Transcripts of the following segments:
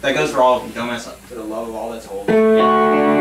That goes for all of them. Don't mess up. For the love of all that's holy. Yeah.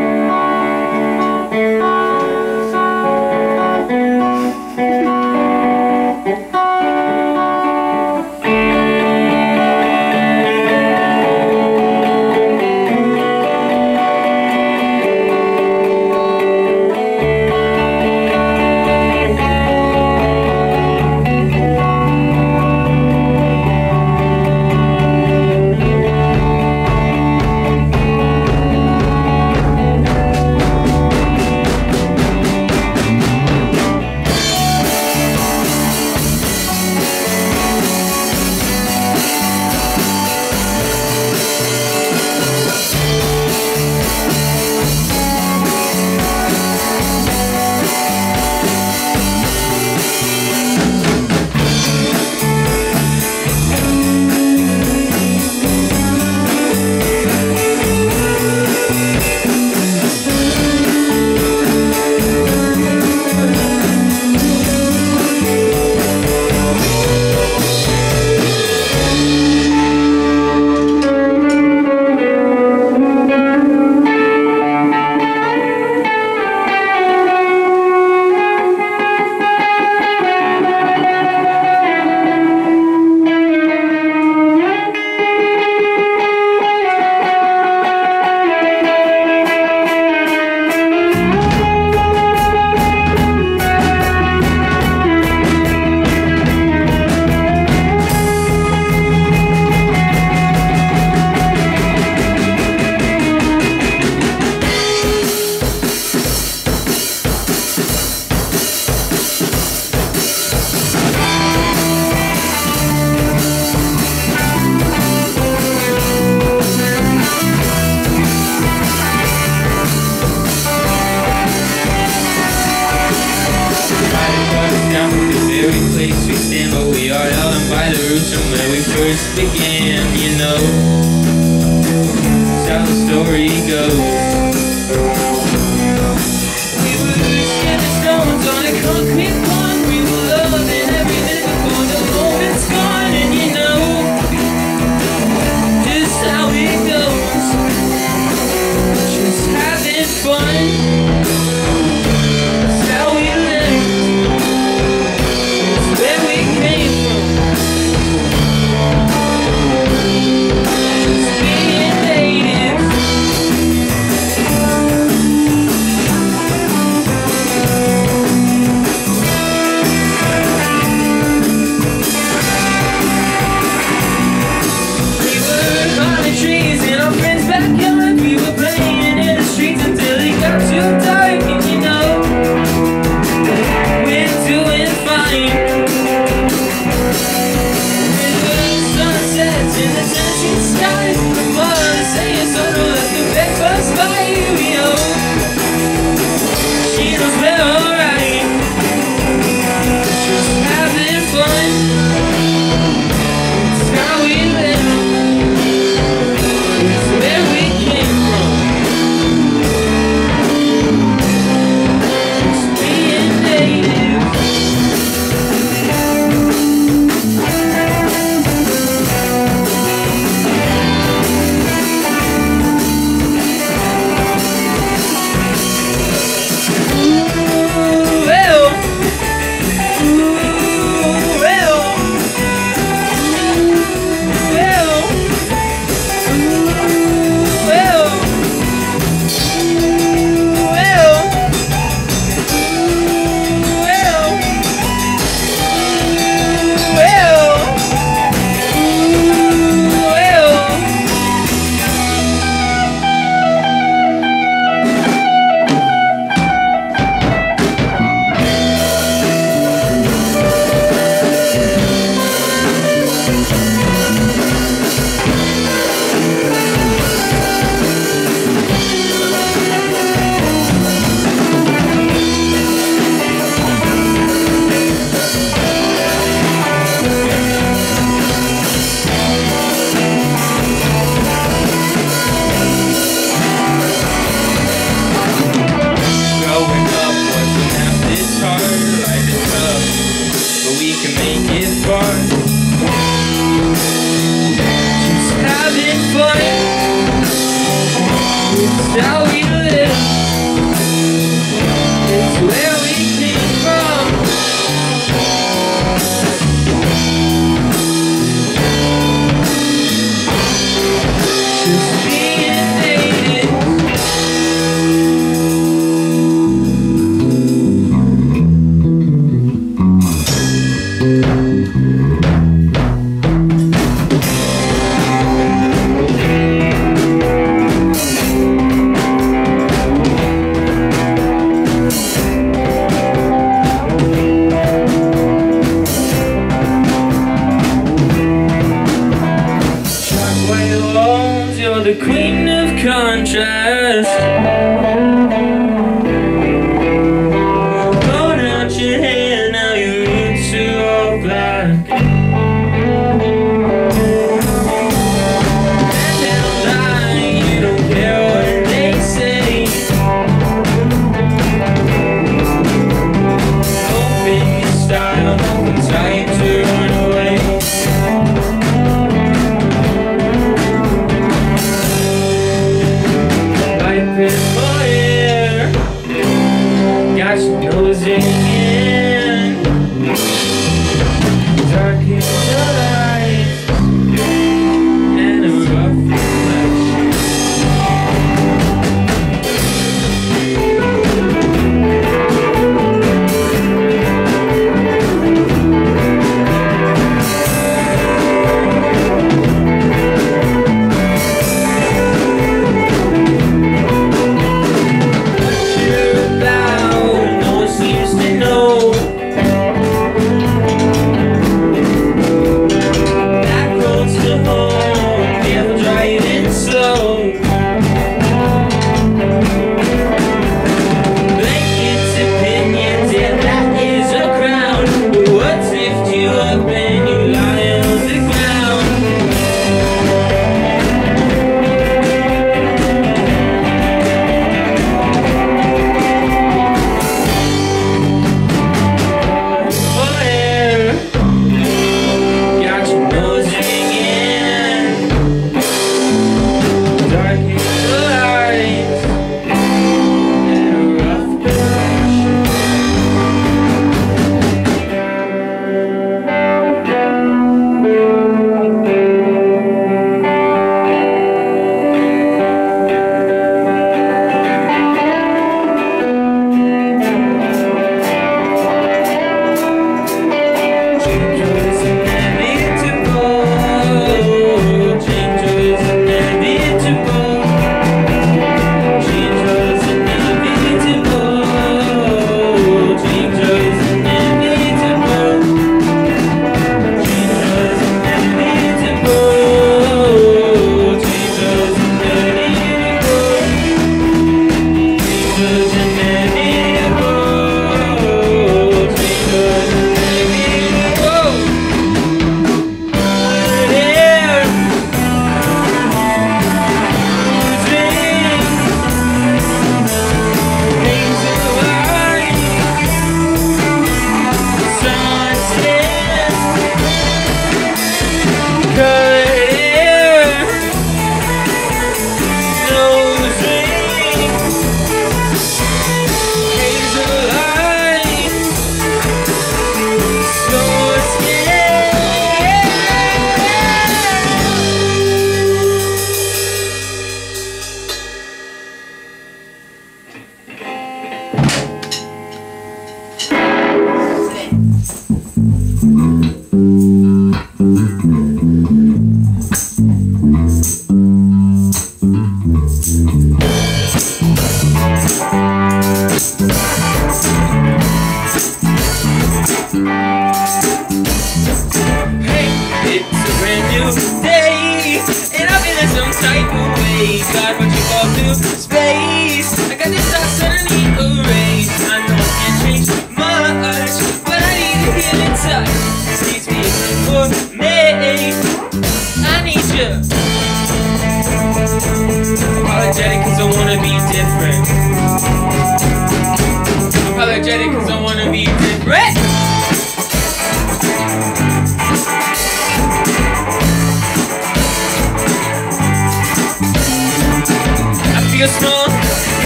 feel strong,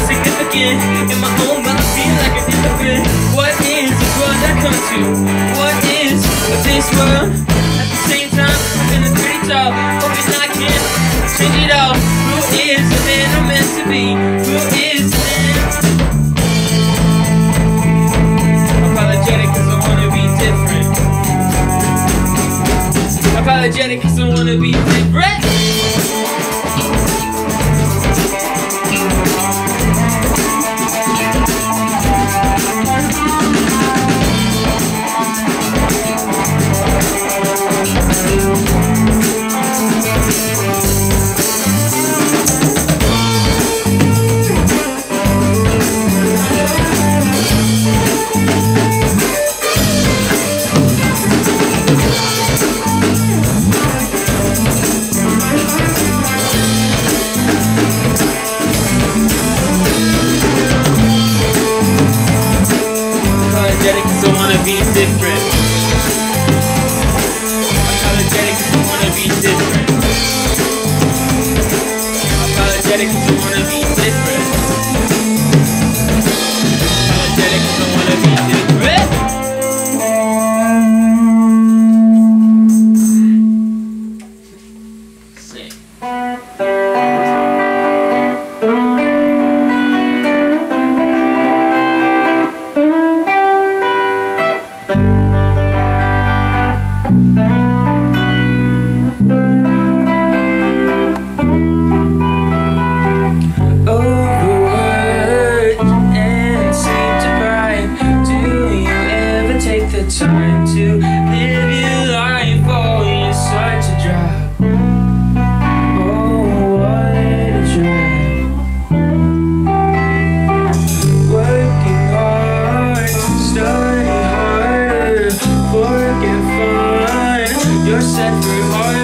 significant In my own mind, I feel like a immigrant What is this world I come to? What is this world? At the same time, I'm feeling pretty tall Hoping I can change it all Who is the man I'm meant to be? energetic You're set for heart.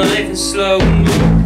life in slow.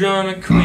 Was just a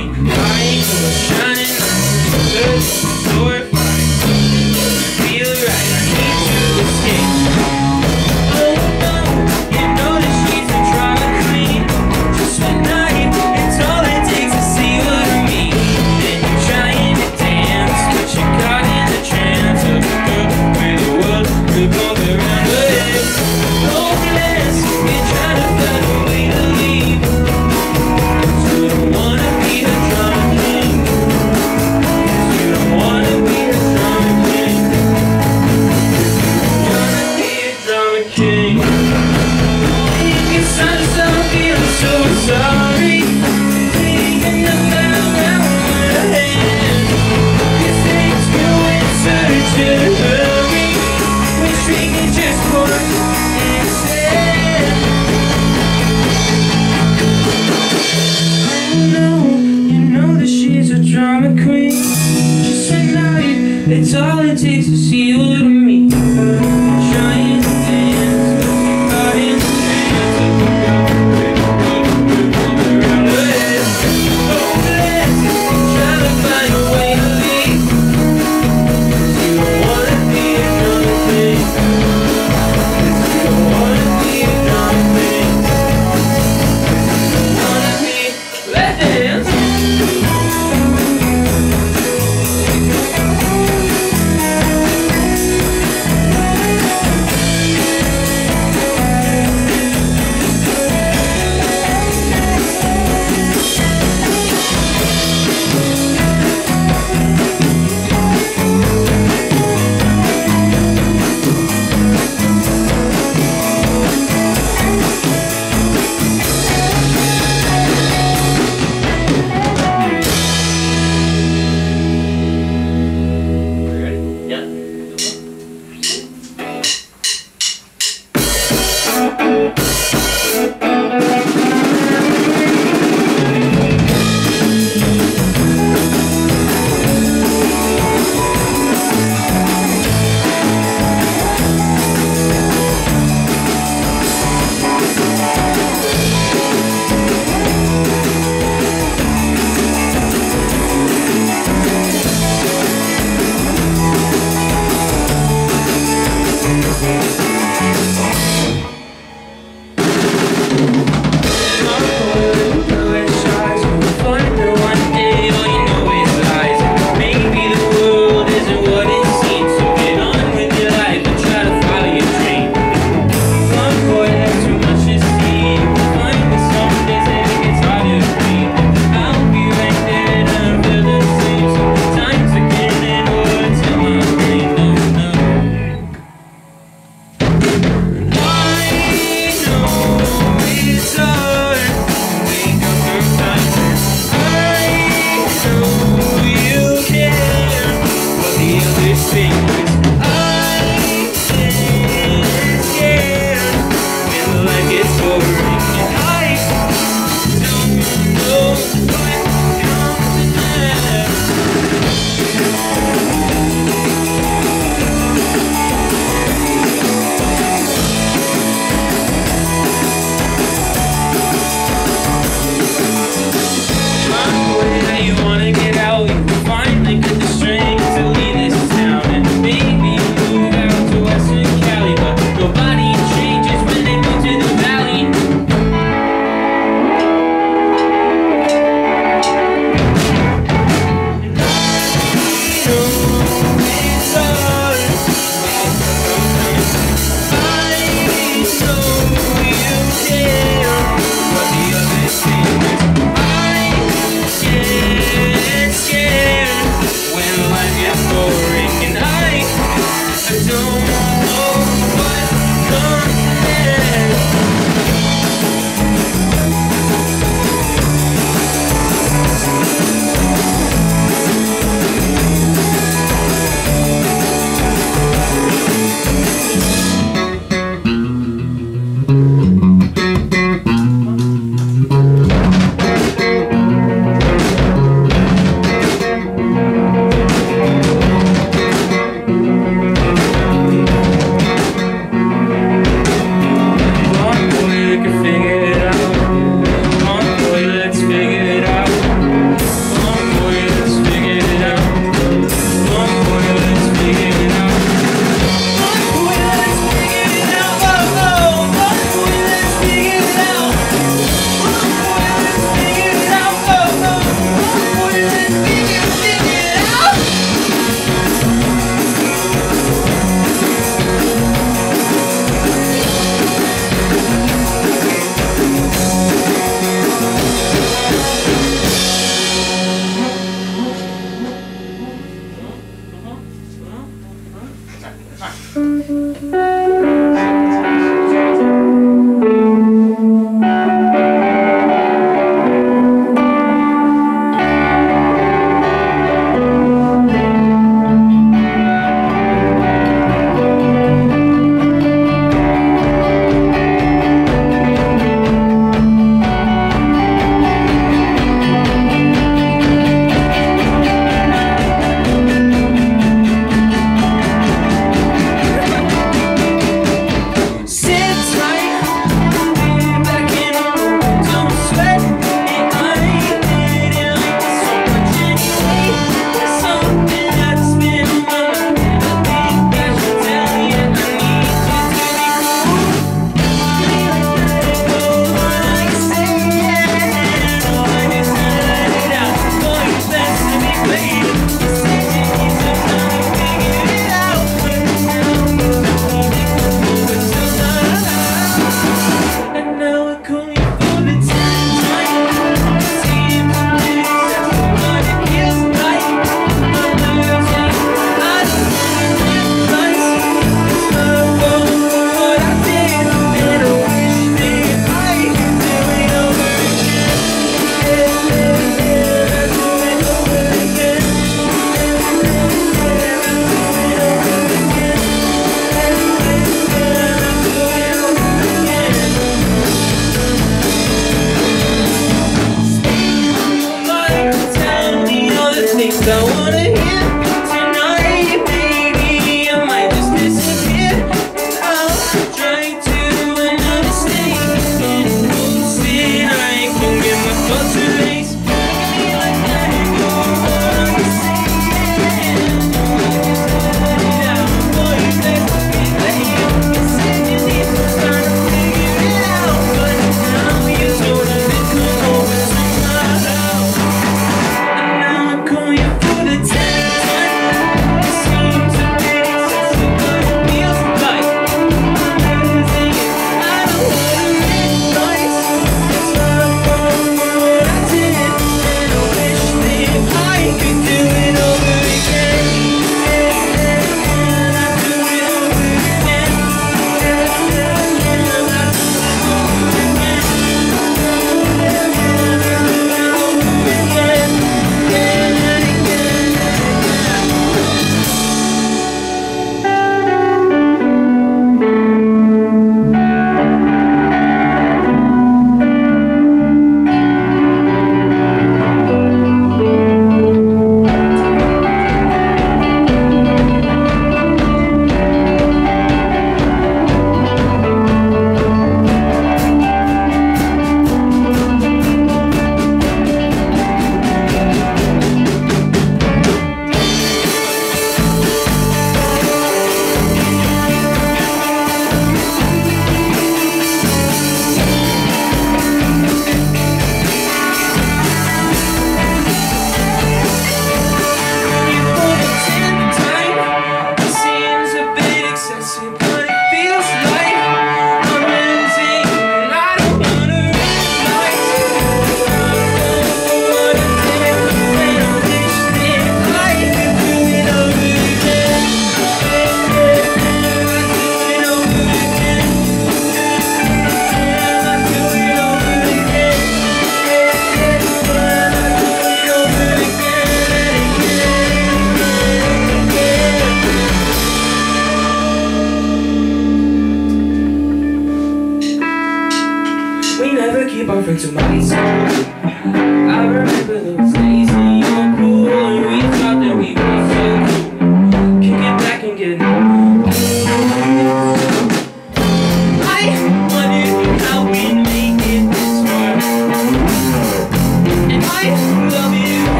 I wanna